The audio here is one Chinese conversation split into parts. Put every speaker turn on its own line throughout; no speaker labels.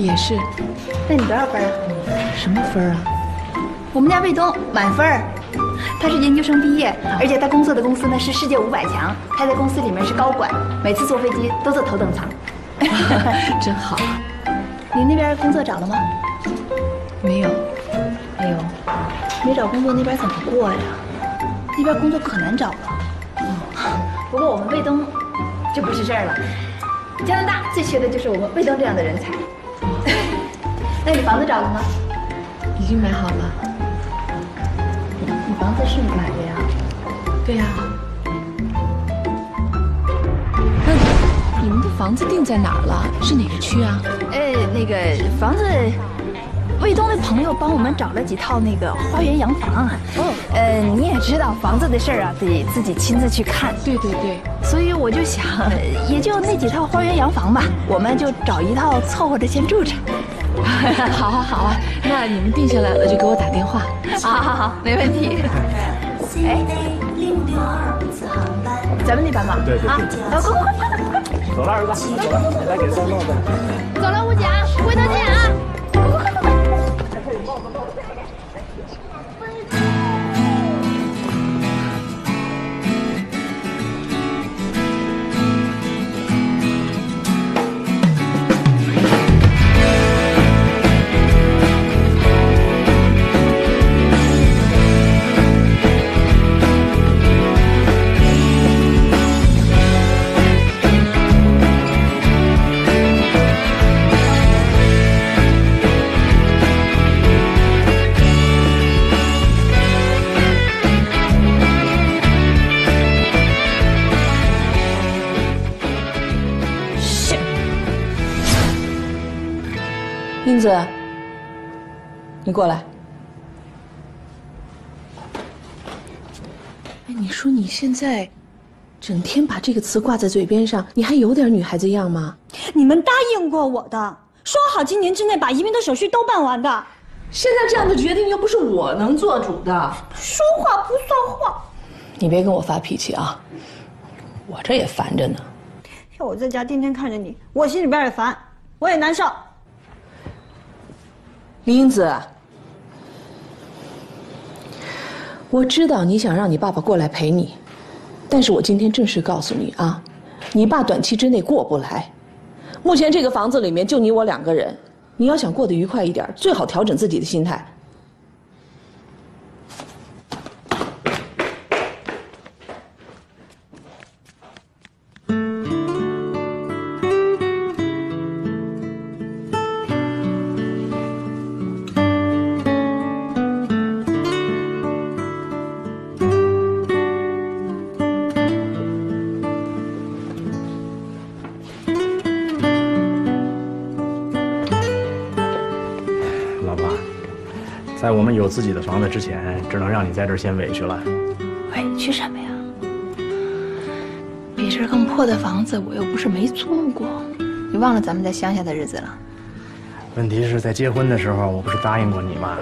也是。
那你多少分啊？
什么分啊？
我们家卫东满分儿，他是研究生毕业，而且他工作的公司呢是世界五百强，他在公司里面是高管，每次坐飞机都坐头等舱。
真好。
你那边工作找了吗？
没有，
哎呦，没找工作那边怎么过呀？那边工作可难找了。不过我们卫东就不是事儿了，加拿大最缺的就是我们卫东这样的人才。那你房子找了吗？
已经买好了。
你房子是买的呀？
对呀。那你们的房子定在哪儿了？是哪个区啊？
呃，那个房子，卫东的朋友帮我们找了几套那个花园洋房。哦，呃，你也知道房子的事儿啊，得自己亲自去看。
对对对。
所以我就想，也就那几套花园洋房吧，我们就找一套凑合着先住着。
好啊好啊，那你们定下来了就给我打电话。
好好好，没问题。哎，咱们那班吧。
对对对。
啊，快快快快快！
走了，儿子，走了，来给送帽子。
走了，吴姐，回头见啊！
子，你过来。哎，你说你现在整天把这个词挂在嘴边上，你还有点女孩子样吗？
你们答应过我的，说好今年之内把移民的手续都办完的。
现在这样的决定又不是我能做主的，
说话不算话。
你别跟我发脾气啊，我这也烦着呢。
要我在家天天看着你，我心里边也烦，我也难受。
英子，我知道你想让你爸爸过来陪你，但是我今天正式告诉你啊，你爸短期之内过不来。目前这个房子里面就你我两个人，你要想过得愉快一点，最好调整自己的心态。
在我们有自己的房子之前，只能让你在这儿先委屈了。
委屈什么呀？比这更破的房子，我又不是没租过。你忘了咱们在乡下的日子了？
问题是在结婚的时候，我不是答应过你吗？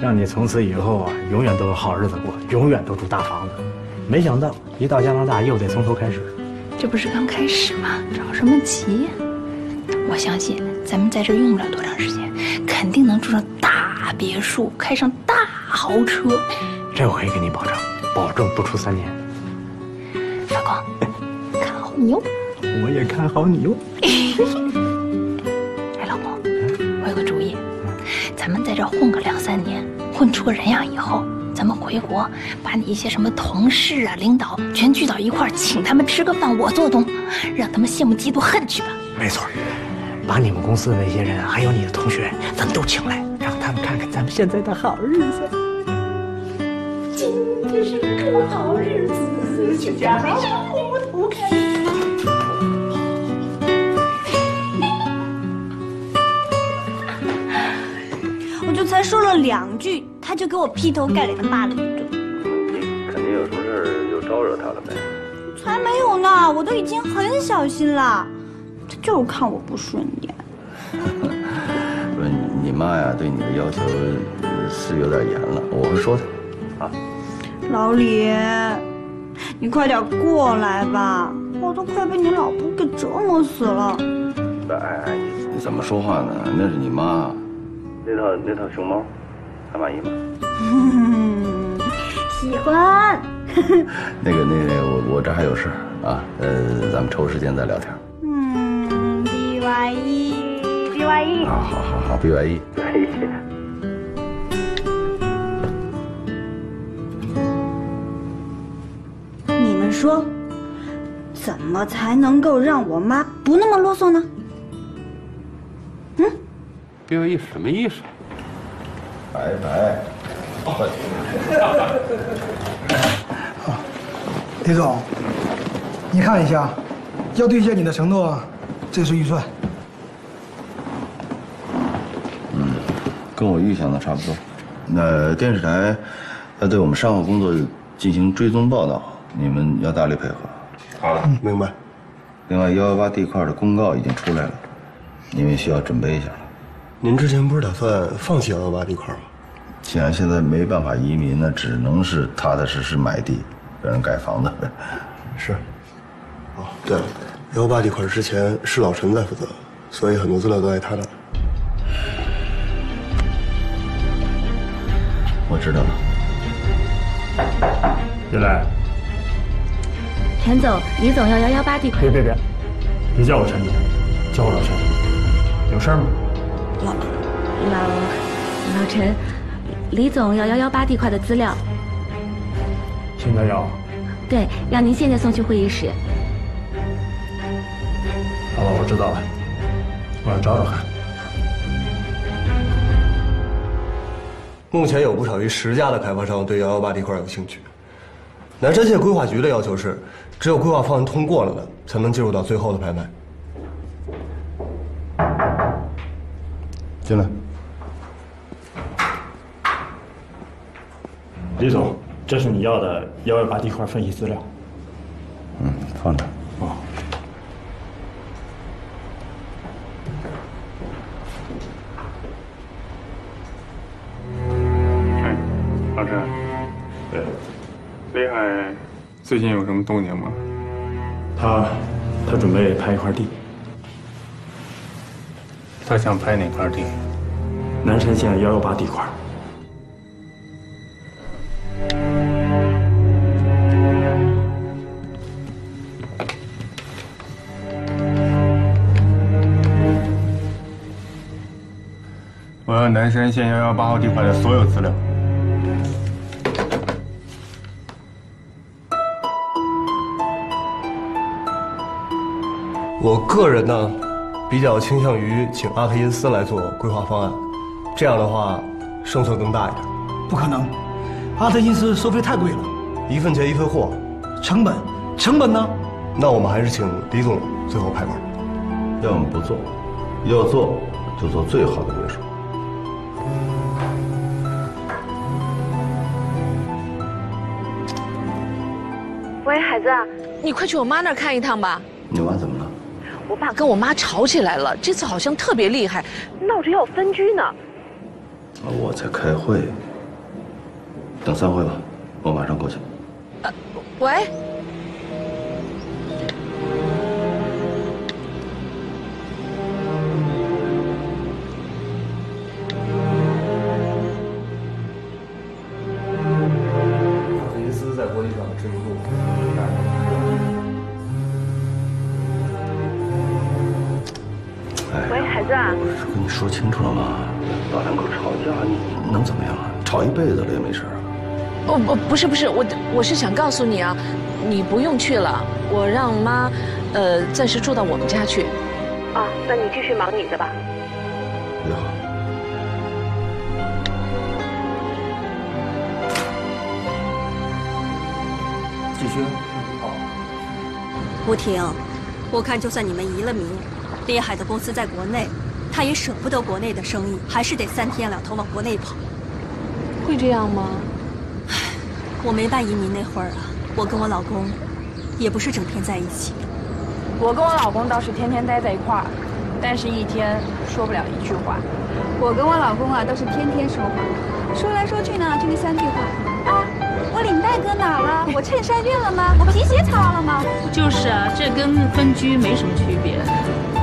让你从此以后啊，永远都有好日子过，永远都住大房子。没想到一到加拿大，又得从头开始。
这不是刚开始吗？着什么急呀？我相信咱们在这儿用不了多长时间，肯定能住上大别墅，开上大豪车。
这我可以给你保证，保证不出三年。
发光，看好你哟。
我也看好你哟。
哎，老公，我有个主意，咱们在这混个两三年，混出个人样以后，咱们回国，把你一些什么同事啊、领导全聚到一块儿，请他们吃个饭，我做东，让他们羡慕嫉妒恨去吧。
没错，把你们公司的那些人，还有你的同学，咱们都请来，让他们看看咱们现在的好日子。
今天是个好日子，全家人我头开。
我就才说了两句，他就给我劈头盖脸的骂了一顿。
你肯定有什么事儿又招惹他了呗？
才没有呢，我都已经很小心了，他就是看我不顺眼。
不是你妈呀，对你的要求呃是有点严了，我会说她。啊，
老李，你快点过来吧，我都快被你老婆给折磨死了。
哎哎，你怎么说话呢？那是你妈。那套那套熊猫，还满意吗？
嗯，喜欢。
那个那个，我我这还有事啊，呃，咱们抽时间再聊天。
bye。
好好好好，B Y E。
你们说，怎么才能够让我妈不那么啰嗦呢？嗯
，B Y E 什么意思？
拜拜。
李总，你看一下，要兑现你的承诺，这是预算。
跟我预想的差不多。那电视台要对我们善后工作进行追踪报道，你们要大力配合。
好了，明白。
另外，幺幺八地块的公告已经出来了，你们需要准备一下了。
您之前不是打算放弃幺幺八地块吗？
既然现在没办法移民，那只能是踏踏实实买地。让人盖房子，
是。哦，对了，幺八地块之前是老陈在负责，所以很多资料都在他那。
我知道了。
进来。
陈总，李总要幺幺八地块。
别别别，别叫我陈总，叫我老陈。有事吗？
老老老陈，李总要幺幺八地块的资料。
现在要？
对，让您现在送去会议室。
好了，我知道了，我要找找看。
目前有不少于十家的开发商对幺幺八地块有兴趣。南山县规划局的要求是，只有规划方案通过了的，才能进入到最后的拍卖。
进来，
李总。这是你要的幺幺八地块分析资料。
嗯，放着。
最近有什么动静吗？
他，他准备拍一块地。
他想拍哪块地？
南山县幺幺八地块。
我要南山县幺幺八号地块的所有资料。
我个人呢，比较倾向于请阿特因斯来做规划方案，这样的话，胜算更大一点。
不可能，阿特因斯收费太贵了，
一分钱一分货，
成本，成本呢？
那我们还是请李总最后拍板。
要么不做，要做就做最好的归属。
喂，孩子，你快去我妈那儿看一趟吧。
你妈？
我爸跟我妈吵起来了，这次好像特别厉害，闹着要分居呢。
我在开会，等散会吧，我马上过去。呃，
喂。
说清楚了吗？老两口吵架，你能怎么样啊？吵一辈子了也没事啊。
哦不，不是不是，我我是想告诉你啊，你不用去了，我让妈，呃，暂时住到我们家去。啊，那你继续忙你的吧。
也好。
继续。好。
吴婷，我看就算你们移了民，厉害的公司在国内。他也舍不得国内的生意，还是得三天两头往国内跑。
会这样吗？
唉，我没办移民那会儿啊，我跟我老公也不是整天在一起。
我跟我老公倒是天天待在一块儿，但是一天说不了一句话。我跟我老公啊，都是天天说话，说来说去呢就那三句话啊：我领带搁哪了？我衬衫熨了吗？我皮鞋擦了吗？
就是啊，这跟分居没什么区别。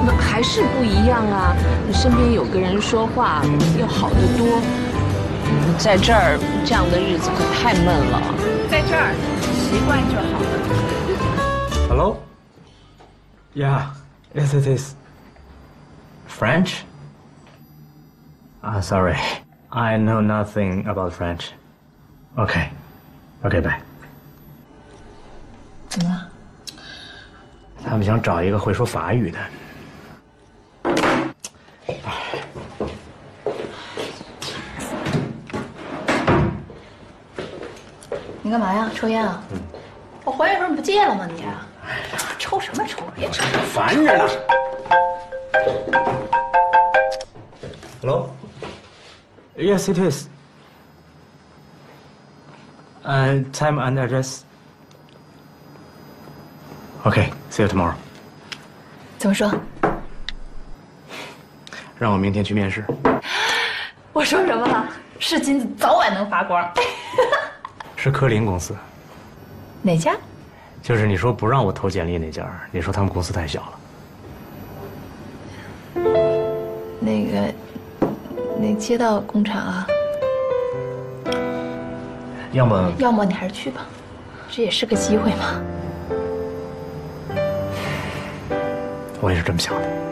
那还是不一样啊！你身边有个人说话要好得多。在这儿这样的日子可太闷了。
在这儿习惯就好了。
Hello? Yeah, yes it is. French? Ah, sorry. I know nothing about French. Okay. Okay, bye.
怎么了？
他们想找一个会说法语的。
干嘛呀？抽烟啊？我怀孕时候你不戒了吗你？抽什么抽？别抽！
烦着呢。Hello? Yes, it is. Uh, time and address. Okay, see you tomorrow.
怎么说？
让我明天去面试。
我说什么了？是金子早晚能发光。
是科林公司，
哪家？
就是你说不让我投简历那家。你说他们公司太小了。
那个，那街道工厂啊。
要么
要么你还是去吧，这也是个机会嘛。
我也是这么想的。